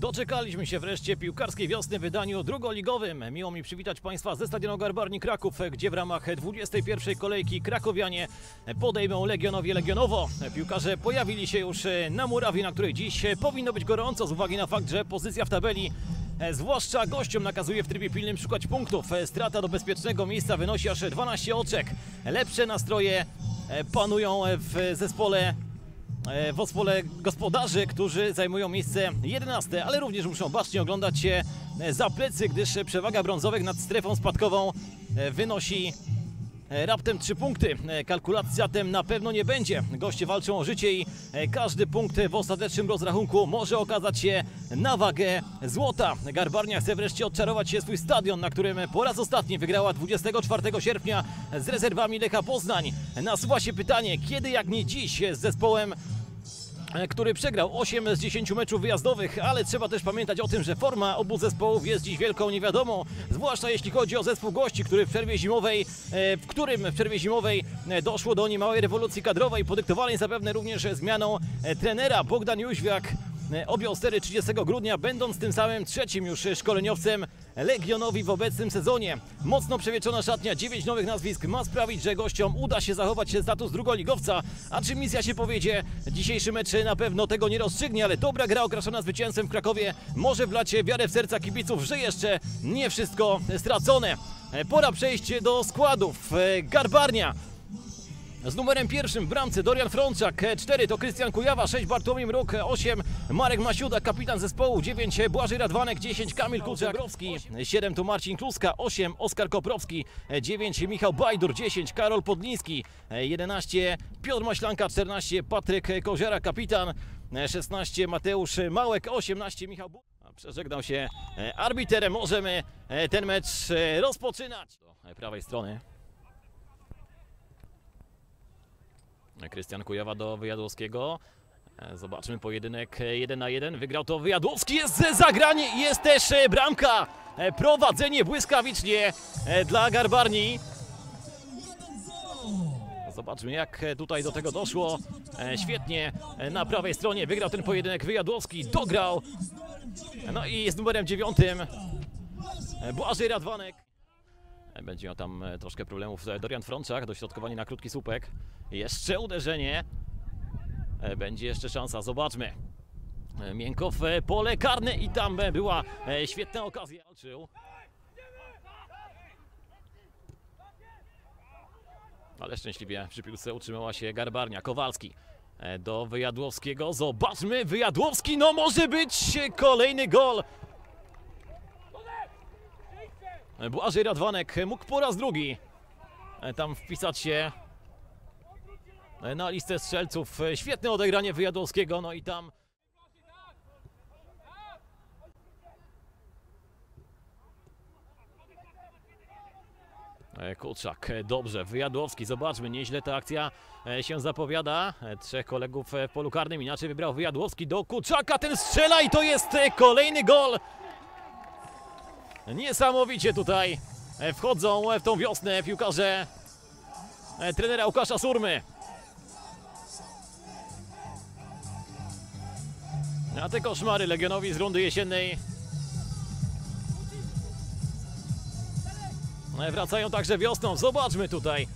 Doczekaliśmy się wreszcie piłkarskiej wiosny w wydaniu drugoligowym. Miło mi przywitać Państwa ze stadionu Garbarni Kraków, gdzie w ramach 21. kolejki krakowianie podejmą Legionowie Legionowo. Piłkarze pojawili się już na murawie, na której dziś powinno być gorąco z uwagi na fakt, że pozycja w tabeli Zwłaszcza gościom nakazuje w trybie pilnym szukać punktów. Strata do bezpiecznego miejsca wynosi aż 12 oczek. Lepsze nastroje panują w zespole w zespole gospodarzy, którzy zajmują miejsce 11, ale również muszą bacznie oglądać się e, za plecy, gdyż przewaga brązowych nad strefą spadkową e, wynosi e, raptem 3 punkty. E, Kalkulacji zatem na pewno nie będzie. Goście walczą o życie i e, każdy punkt w ostatecznym rozrachunku może okazać się na wagę złota. Garbarnia chce wreszcie odczarować się swój stadion, na którym po raz ostatni wygrała 24 sierpnia z rezerwami Lecha Poznań. Nasuwa się pytanie, kiedy jak nie dziś z zespołem e, który przegrał 8 z 10 meczów wyjazdowych, ale trzeba też pamiętać o tym, że forma obu zespołów jest dziś wielką niewiadomą, zwłaszcza jeśli chodzi o zespół gości, który w przerwie zimowej, e, w którym w przerwie zimowej e, doszło do niemałej rewolucji kadrowej, podyktowanej zapewne również zmianą e, trenera Bogdan Jóźwiak e, objął stery 30 grudnia, będąc tym samym trzecim już szkoleniowcem Legionowi w obecnym sezonie. Mocno przewieczona szatnia, 9 nowych nazwisk ma sprawić, że gościom uda się zachować status drugoligowca. A czy misja się powiedzie? Dzisiejszy mecz na pewno tego nie rozstrzygnie, ale dobra gra okraszona zwycięstwem w Krakowie może wlać wiarę w serca kibiców, że jeszcze nie wszystko stracone. Pora przejść do składów. Garbarnia z numerem pierwszym w bramce Dorian Frączak, 4 to Krystian Kujawa, 6 Bartłomiej Mruk, 8 Marek Masiuda, kapitan zespołu, 9 Błażej Radwanek, 10 Kamil Kuczakowski, 7 to Marcin Kluska, 8 Oskar Koprowski, 9 Michał Bajdur, 10 Karol Podliński, 11 Piotr Maślanka, 14 Patryk Koziara, kapitan, 16 Mateusz Małek, 18 Michał Bu... Przeżegnał się e, arbiterem, możemy e, ten mecz e, rozpoczynać. Do prawej strony. Krystian Kujawa do Wyjadłowskiego. E, Zobaczmy pojedynek 1 na 1. Wygrał to Wyjadłowski. Jest zagranie jest też e, bramka. E, Prowadzenie błyskawicznie e, dla Garbarni. Zobaczmy jak e, tutaj do tego doszło. E, Świetnie e, na prawej stronie wygrał ten pojedynek Wyjadłowski. Dograł. No i z numerem dziewiątym e, Błażej Radwanek. Będzie miał tam e, troszkę problemów e, Dorian Frączak, dośrodkowanie na krótki słupek. Jeszcze uderzenie. E, Będzie jeszcze szansa, zobaczmy. Mięko w e, pole karne i tam była świetna okazja. Ale szczęśliwie przy piłce utrzymała się Garbarnia. Kowalski do Wyjadłowskiego. Zobaczmy, Wyjadłowski, no może być kolejny gol. Błażej Radwanek mógł po raz drugi e, tam wpisać się e, na listę strzelców. E, Świetne odegranie Wyjadłowskiego, no i tam Kuczak, dobrze, Wyjadłowski, zobaczmy, nieźle ta akcja się zapowiada. Trzech kolegów w polu karnym, inaczej wybrał Wyjadłowski do Kuczaka, ten strzela i to jest kolejny gol. Niesamowicie tutaj e, wchodzą w tą wiosnę piłkarze e, trenera Łukasza Surmy. A te koszmary Legionowi z rundy jesiennej e, wracają także wiosną. Zobaczmy tutaj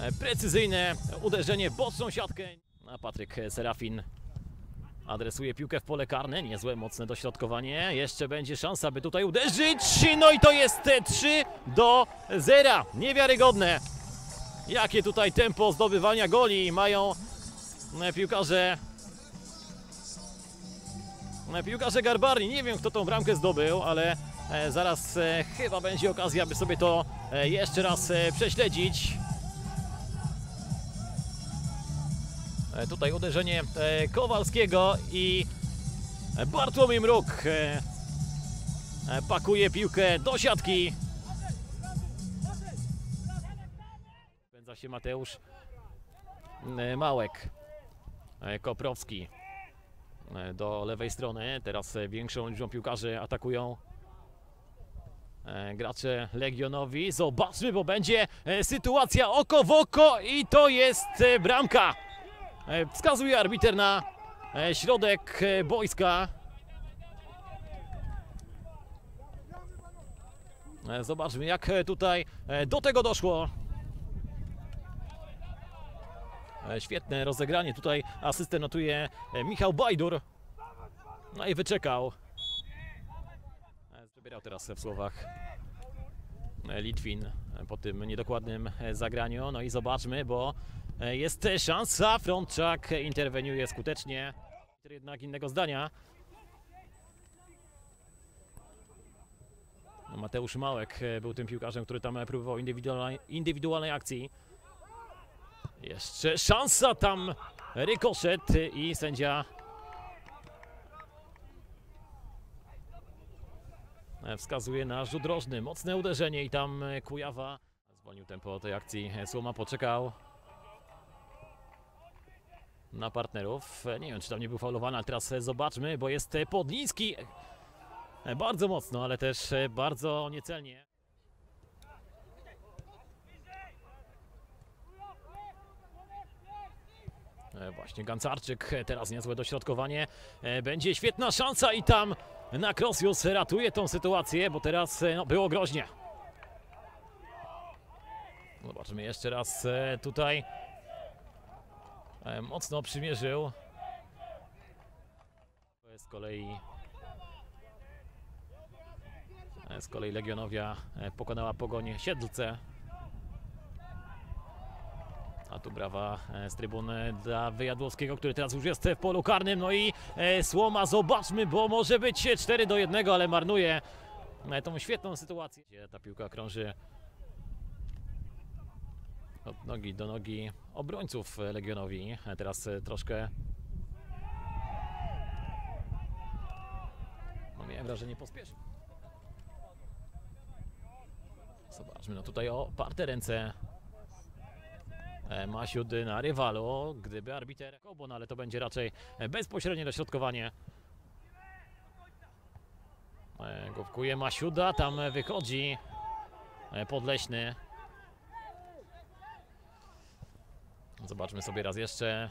e, precyzyjne uderzenie w boczną siatkę. A Patryk Serafin Adresuje piłkę w pole karne, niezłe, mocne dośrodkowanie. Jeszcze będzie szansa, by tutaj uderzyć. No i to jest e, 3 do 0. Niewiarygodne. Jakie tutaj tempo zdobywania goli mają e, piłkarze. e, Piłkarze Garbarni. Nie wiem, kto tą bramkę zdobył, ale e, zaraz chyba będzie okazja, by sobie to jeszcze raz prześledzić. Tutaj uderzenie e, Kowalskiego i Bartłomiej Mruk e, e, pakuje piłkę do siatki. Pędza się Mateusz e, Małek. E, Koprowski e, do lewej strony. Teraz e, większą liczbą piłkarzy atakują e, gracze Legionowi. Zobaczmy, bo będzie e, sytuacja oko w oko i to jest e, bramka. E, wskazuje arbiter na e, środek e, boiska. Zobaczmy jak tutaj do tego doszło. Świetne rozegranie. Tutaj asystę notuje Michał Bajdur. No i wyczekał. Przebierał teraz w słowach Litwin po tym niedokładnym zagraniu. No i zobaczmy, bo jest e, szansa. Frontczak interweniuje skutecznie. Jednak innego zdania. No, Mateusz Małek e, był tym piłkarzem, który tam e, próbował indywidualnej, indywidualnej akcji. Jeszcze szansa tam, rykoszet i sędzia wskazuje na rzut rożny. Mocne uderzenie i tam Kujawa zwolnił tempo tej akcji. Słoma poczekał na partnerów. Nie wiem, czy tam nie był faulowany, ale teraz zobaczmy, bo jest Podliński. Bardzo mocno, ale też bardzo niecelnie. Właśnie Gancarczyk, teraz niezłe dośrodkowanie. Będzie świetna szansa i tam na Krosjus ratuje tą sytuację, bo teraz no, było groźnie. Zobaczymy jeszcze raz e, tutaj. E, Mocno przymierzył. To jest z kolei E, Z kolei Legionowia e, pokonała Pogoń Siedlce. A tu brawa z trybuny dla Wyjadłowskiego, który teraz już jest w polu karnym. No i Słoma, zobaczmy, bo może być 4 do 1, ale marnuje tą świetną sytuację. Ta piłka krąży od nogi do nogi obrońców Legionowi. Teraz troszkę no miałem wrażenie pospieszył. Zobaczmy, no tutaj oparte ręce e, Masiud na rywalu. Gdyby arbiter Kobo, no ale to będzie raczej bezpośrednie dośrodkowanie. E, Główkuje Masiuda, tam wychodzi e, Podleśny. Zobaczmy sobie raz jeszcze.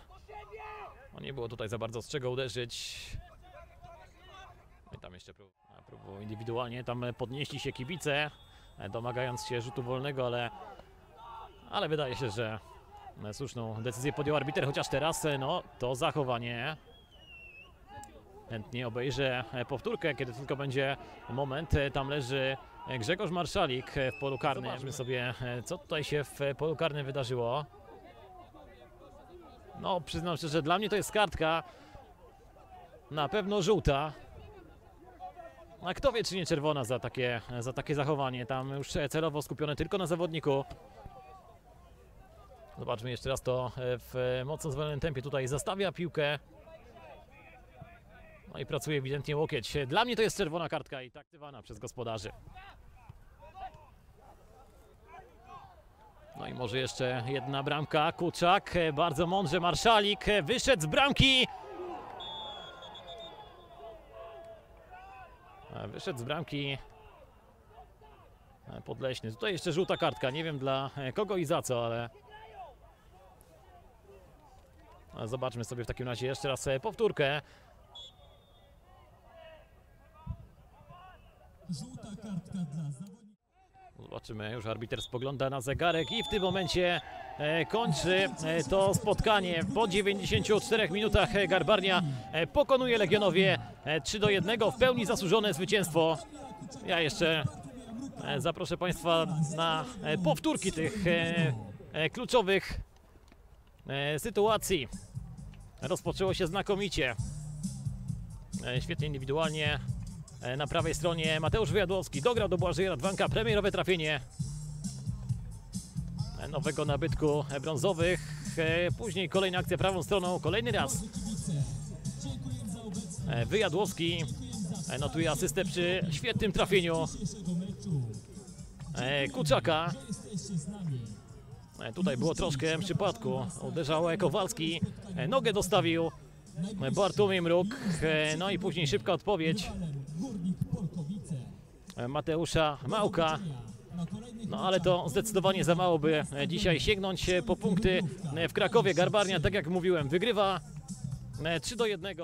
No nie było tutaj za bardzo z czego uderzyć. I tam jeszcze próbował indywidualnie, tam podnieśli się kibice e, domagając się rzutu wolnego, ale, ale wydaje się, że e, słuszną decyzję podjął arbiter, chociaż teraz e, no, to zachowanie chętnie obejrzę powtórkę, kiedy tylko będzie moment. Tam leży Grzegorz Marszalik w polu karnym. Zobaczmy sobie, co tutaj się w polu karnym wydarzyło. No, przyznam szczerze, że dla mnie to jest kartka na pewno żółta. A kto wie, czy nie czerwona za takie, za takie zachowanie. Tam już celowo skupione tylko na zawodniku. Zobaczmy jeszcze raz to e, w mocno zwolnionym tempie. Tutaj zastawia piłkę. No i pracuje ewidentnie łokieć. Dla mnie to jest czerwona kartka i tak aktywana przez gospodarzy. No i może jeszcze jedna bramka. Kuczak, bardzo mądrze Marszalik wyszedł z bramki. Wyszedł z bramki Podleśny. Tutaj jeszcze żółta kartka. Nie wiem dla kogo i za co, ale. Zobaczmy sobie w takim razie jeszcze raz powtórkę. Żółta kartka dla zawodnika. Zobaczymy, już arbiter spogląda na zegarek i w tym momencie e, kończy e, to spotkanie. Po 94 minutach e, Garbarnia pokonuje Legionowie e, 3 do 1. W pełni zasłużone zwycięstwo. Ja jeszcze zaproszę Państwa na powtórki tych kluczowych sytuacji. Rozpoczęło się znakomicie. Świetnie indywidualnie Na prawej stronie Mateusz Wyjadłowski dograł do Błażeja Radwanka premierowe trafienie e, nowego nabytku e, brązowych. E, Później kolejna akcja prawą stroną, kolejny raz e, Wyjadłowski e, notuje asystę przy świetnym trafieniu e, Kuczaka. E, Tutaj było troszkę przypadku. Uderzał e, Kowalski, e, nogę dostawił e, Bartłomiej Mruk. e, No i później szybka odpowiedź Mateusza Małka. No ale to zdecydowanie za mało, by e, dzisiaj sięgnąć e, po punkty e, w Krakowie. Garbarnia, tak jak mówiłem, wygrywa e, 3 do 1.